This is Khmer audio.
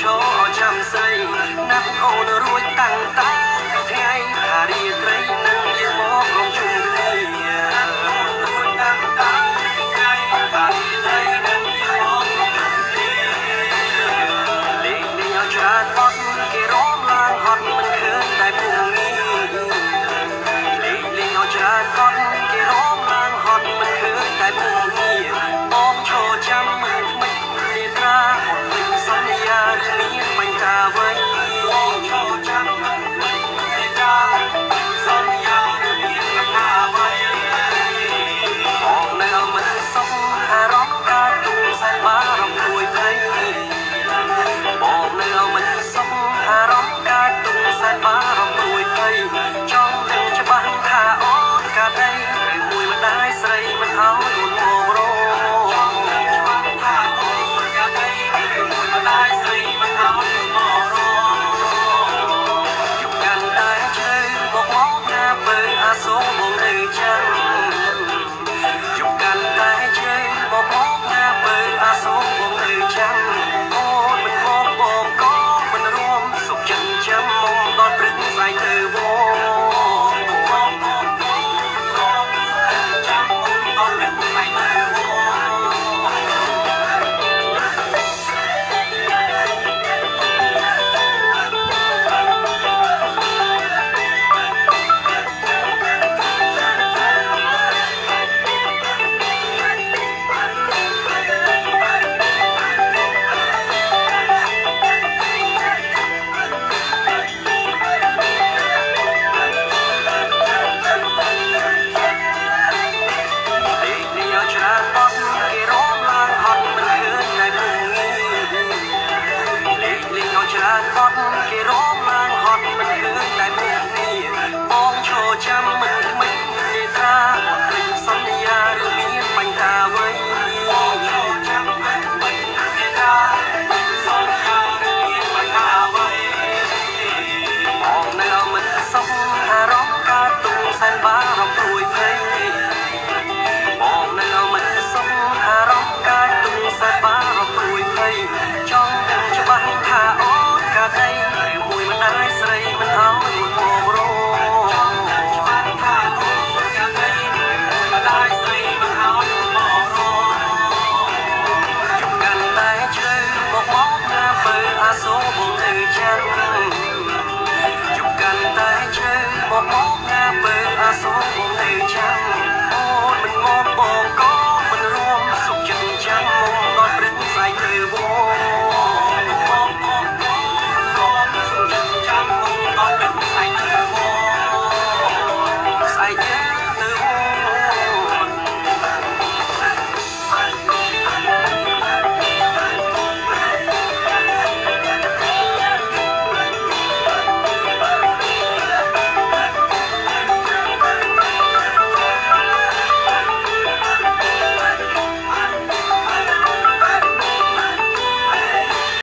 ឈរចាំស្រីណាស់អូនរួចតាំងតា